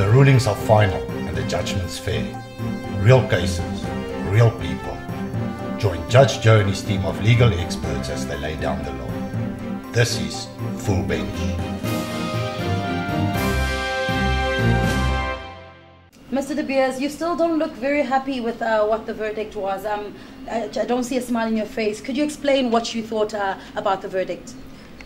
The rulings are final and the judgment's fair. Real cases, real people. Join Judge Joe and his team of legal experts as they lay down the law. This is Full Bench. Mr. De Beers, you still don't look very happy with uh, what the verdict was. Um, I, I don't see a smile in your face. Could you explain what you thought uh, about the verdict?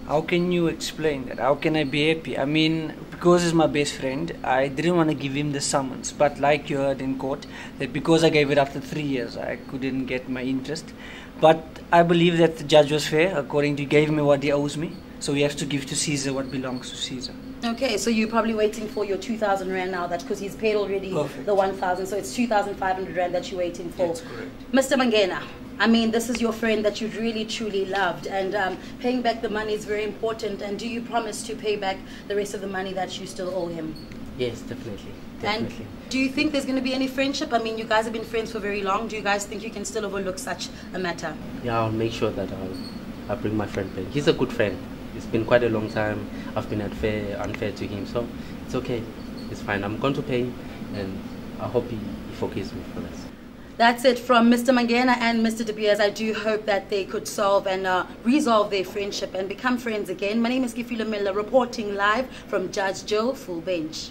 How can you explain that? How can I be happy? I mean, because he's my best friend, I didn't want to give him the summons. But like you heard in court, that because I gave it after three years, I couldn't get my interest. But I believe that the judge was fair, according to gave me what he owes me. So he has to give to Caesar what belongs to Caesar. Okay, so you're probably waiting for your 2,000 rand now. that because he's paid already Perfect. the 1,000. So it's 2,500 rand that you're waiting for. That's correct. Mr. Mangena, I mean, this is your friend that you really truly loved, and um, paying back the money is very important. And do you promise to pay back the rest of the money that you still owe him? Yes, definitely. And do you think there's going to be any friendship? I mean, you guys have been friends for very long. Do you guys think you can still overlook such a matter? yeah, I'll make sure that I'll, I'll bring my friend back. He's a good friend. It's been quite a long time. I've been unfair, unfair to him, so it's okay. It's fine. I'm going to pay and I hope he, forgives me for this. That's it from Mr. Mangena and Mr. De Beers. I do hope that they could solve and uh, resolve their friendship and become friends again. My name is Gifila Miller, reporting live from Judge Joe Full Bench.